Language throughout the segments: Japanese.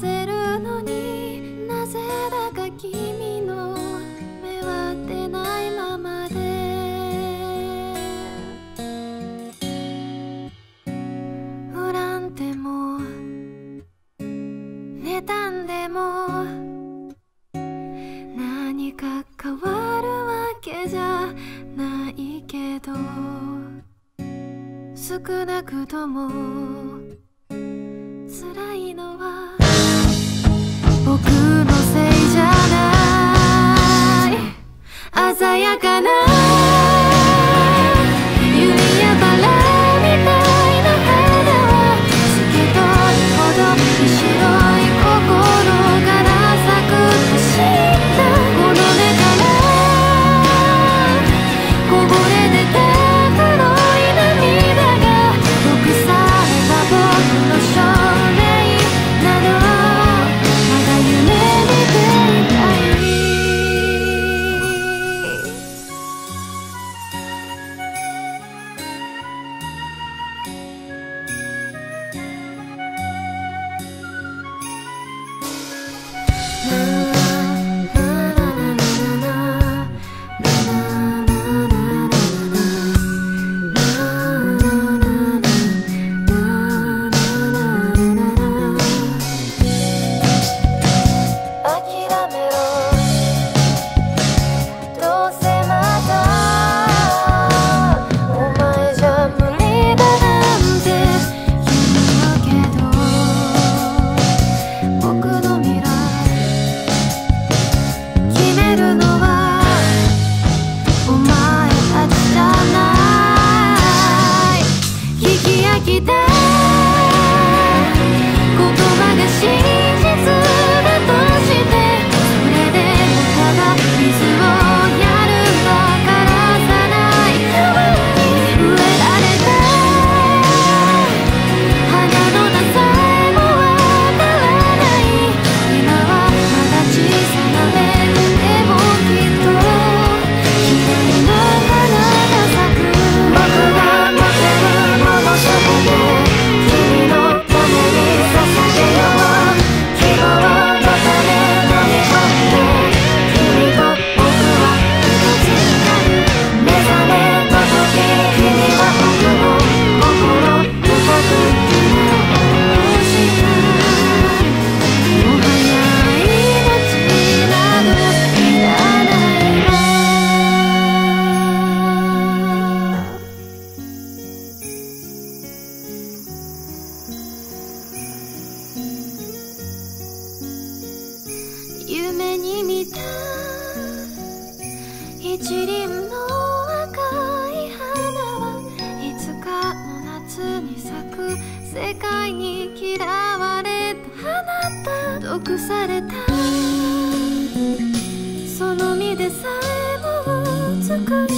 せるのになぜだか君の目は出ないままで。恨んでも妬んでも何か変わるわけじゃないけど少なくとも辛いのは一輪の赤い花はいつかの夏に咲く世界に嫌われた花だ毒された。その身でさえも美し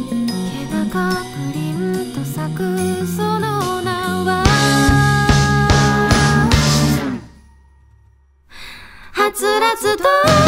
い気高プリンと咲くその名は。はつらつと